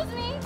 Excuse me.